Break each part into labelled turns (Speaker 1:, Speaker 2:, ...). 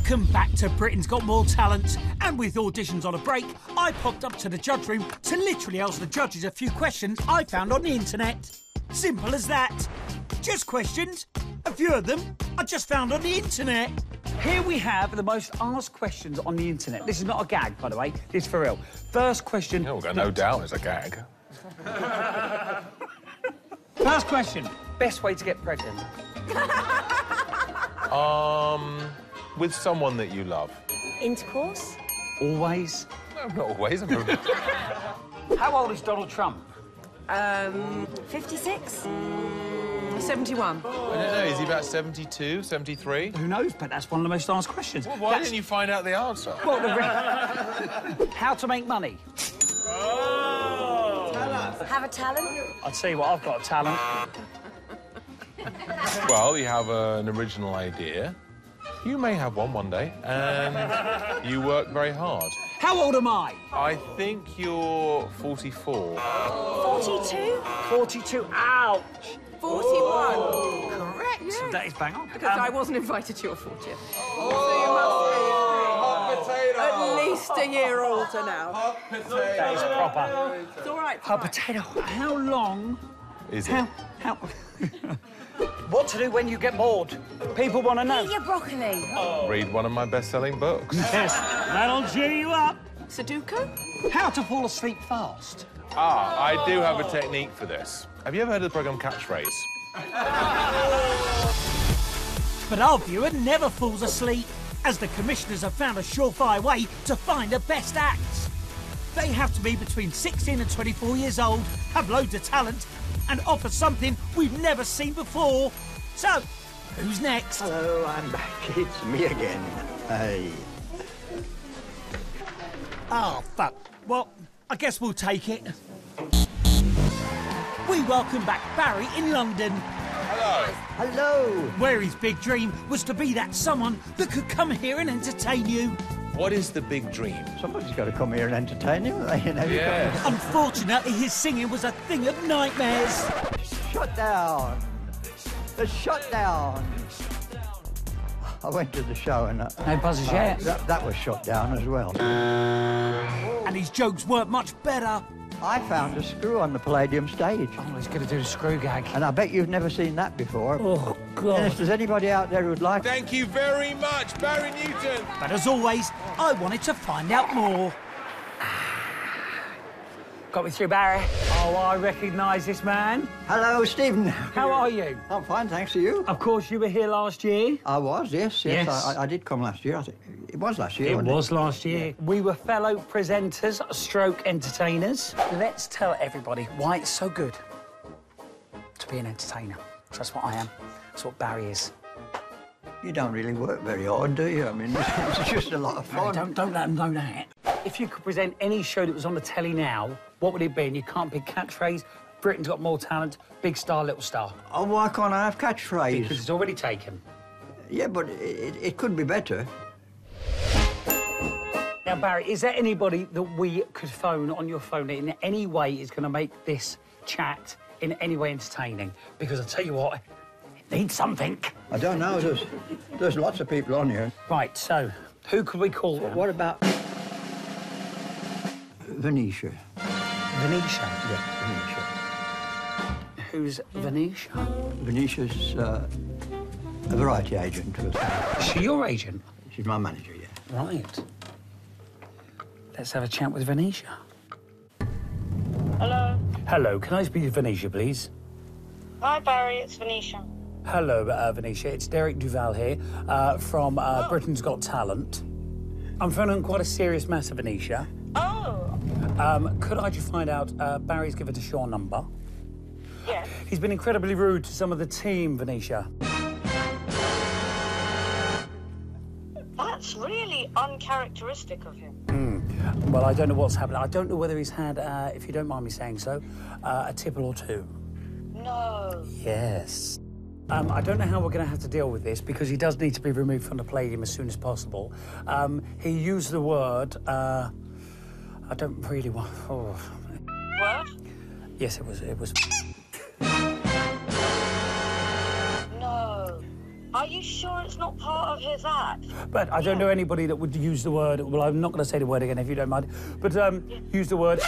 Speaker 1: Welcome back to Britain's Got More Talent. And with auditions on a break, I popped up to the judge room to literally ask the judges a few questions I found on the internet. Simple as that. Just questions. A few of them I just found on the internet.
Speaker 2: Here we have the most asked questions on the internet. This is not a gag, by the way. This is for real. First question.
Speaker 3: Yeah, we've got no doubt it's a gag.
Speaker 2: First question. Best way to get pregnant?
Speaker 3: Um, with someone that you love.
Speaker 4: Intercourse?
Speaker 2: Always.
Speaker 3: No, not always.
Speaker 2: How old is Donald Trump?
Speaker 4: Um, 56?
Speaker 5: 71.
Speaker 3: I don't know, is he about 72, 73?
Speaker 2: Who knows? But that's one of the most asked questions.
Speaker 3: Well, why
Speaker 2: That's-
Speaker 3: didn't you find out the answer?
Speaker 2: Well, the How to make money?
Speaker 4: Have a talent?
Speaker 2: I'll tell you what, I've got a talent.
Speaker 3: Well, you have uh, an original idea. You may have one one day, and you work very hard.
Speaker 2: How old am I?
Speaker 3: I think you're 44.
Speaker 4: 42?
Speaker 2: 42. Ouch.
Speaker 5: 41.
Speaker 2: Correct. That is bang on.
Speaker 5: Because
Speaker 2: Um,
Speaker 5: I wasn't invited to your 40th. so you must be at least a year older now.
Speaker 2: That is proper.
Speaker 5: It's all right.
Speaker 2: A potato. How long?
Speaker 3: Is it?
Speaker 2: How? How? what to do when you get bored? People want to know.
Speaker 4: Eat your broccoli.
Speaker 3: Read one of my best-selling books.
Speaker 2: Yes, that'll cheer you up.
Speaker 5: Sudoku?
Speaker 2: How to fall asleep fast.
Speaker 3: Ah, I do have a technique for this. Have you ever heard of the program Catchphrase?
Speaker 1: But our viewer never falls asleep, as the commissioners have found a surefire way to find the best acts. They have to be between 16 and 24 years old, have loads of talent, and offer something we've never seen before. So, who's next?
Speaker 6: Hello, I'm back. It's me again. Hey.
Speaker 1: Ah, oh, fuck. Well, I guess we'll take it. We welcome back Barry in London,
Speaker 6: Hello.
Speaker 1: where his big dream was to be that someone that could come here and entertain you.
Speaker 3: What is the big dream?
Speaker 6: Somebody's got to come here and entertain you. You know, you
Speaker 3: Yes.
Speaker 1: Unfortunately, his singing was a thing of nightmares.
Speaker 6: shut down. The shutdown. I went to the show and uh,
Speaker 2: No buzzers yet.
Speaker 6: that, that was shut down as well.
Speaker 1: And his jokes weren't much better.
Speaker 6: I found a screw on the Palladium stage.
Speaker 2: Oh, he's going to do the screw gag.
Speaker 6: And I bet you've never seen that before.
Speaker 2: Oh,
Speaker 6: And
Speaker 2: God.
Speaker 6: if there's anybody out there who'd like
Speaker 3: Thank you very much, Barry Newton.
Speaker 1: But as always, I wanted to find out more.
Speaker 2: Got me through, Barry. Oh, I recognise this man.
Speaker 6: Hello, Stephen.
Speaker 2: How are you?
Speaker 6: I'm fine, thanks to you.
Speaker 2: Of course, you were here last year.
Speaker 6: I was, yes, yes.
Speaker 2: Yes.
Speaker 6: I, I did come last year. I think it was last year.
Speaker 2: It
Speaker 6: wasn't
Speaker 2: was last year. We were fellow presenters, stroke entertainers. Let's tell everybody why it's so good to be an entertainer. 'Cause That's what I am. That's what Barry is.
Speaker 6: You don't really work very hard, do you? I mean, it's just a lot of fun.
Speaker 2: Don't, don't let them know that. If you could present any show that was on the telly now, what would it be? And you can't pick catchphrase. Britain's got more talent. Big star, little star.
Speaker 6: Oh, why can't I have
Speaker 2: Because
Speaker 6: catchphrase?
Speaker 2: it's already taken.
Speaker 6: Yeah, but it, it, it could be better.
Speaker 2: Now, Barry, is there anybody that we could phone on your phone that in any way is going to make this chat in any way entertaining? Because I tell you what, it needs something.
Speaker 6: I don't know. There's, there's lots of people on here.
Speaker 2: Right, so who could we call?
Speaker 6: What about Venetia?
Speaker 2: Venetia.
Speaker 6: Yeah, Venetia.
Speaker 2: Who's Venetia?
Speaker 6: Venetia's uh, a variety agent.
Speaker 2: Is she your agent?
Speaker 6: She's my manager, yeah.
Speaker 2: Right. Let's have a chat with Venetia.
Speaker 7: Hello.
Speaker 2: Hello, can I speak to Venetia, please?
Speaker 7: Hi, Barry. It's Venetia.
Speaker 2: Hello, uh, Venetia. It's Derek Duval here uh, from uh, Britain's Got Talent. I'm phoning on quite a serious matter, Venetia.
Speaker 7: Oh,
Speaker 2: Um, could I just find out, uh, Barry's given us your number.
Speaker 7: yes.
Speaker 2: He's been incredibly rude to some of the team, Venetia.
Speaker 7: That's really uncharacteristic of him.
Speaker 2: Well, I don't know what's happened. I don't know whether he's had, uh, if you don't mind me saying so, uh, a tipple or two.
Speaker 7: No.
Speaker 2: Yes. Um, I don't know how we're going to have to deal with this because he does need to be removed from the palladium as soon as possible. Um, he used the word, uh, I don't really want. Oh.
Speaker 7: Word?
Speaker 2: Yes, it was. It was.
Speaker 7: No. Are you sure it's not part of his act?
Speaker 2: But I don't know anybody that would use the word. Well, I'm not going to say the word again if you don't mind. But um, use the word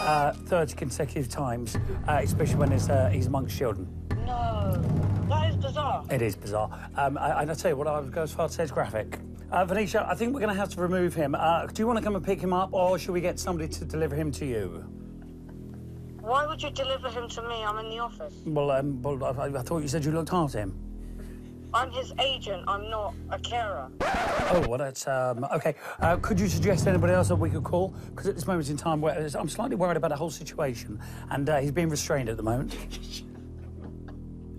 Speaker 2: uh, 30 consecutive times, uh, especially when it's, uh, he's amongst children.
Speaker 7: No. That is bizarre.
Speaker 2: It is bizarre. Um, I, and I tell you what, I would go as far as says graphic. Uh, Venetia, I think we're going to have to remove him. Uh, do you want to come and pick him up, or should we get somebody to deliver him to you?
Speaker 7: Why would you deliver him to me? I'm in the office.
Speaker 2: Well, um, well I, I thought you said you looked after him.
Speaker 7: I'm his agent. I'm not a carer.
Speaker 2: Oh, well, that's um, okay. Uh, could you suggest anybody else that we could call? Because at this moment in time, I'm slightly worried about the whole situation, and uh, he's being restrained at the moment.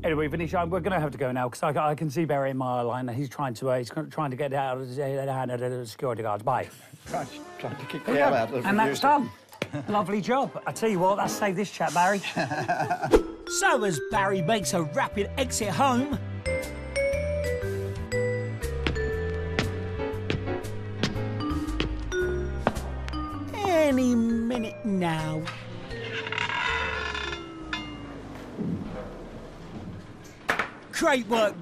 Speaker 2: anyway, Venetia, we're going to have to go now because I, I can see Barry in my line. and He's trying to uh, he's trying to get out of the hand of the security guards. Bye.
Speaker 6: Trying, trying to kick the out of
Speaker 2: and that's done. Lovely job. I tell you what, that's saved this chat, Barry.
Speaker 1: So as Barry makes a rapid exit home, any minute now. Great work,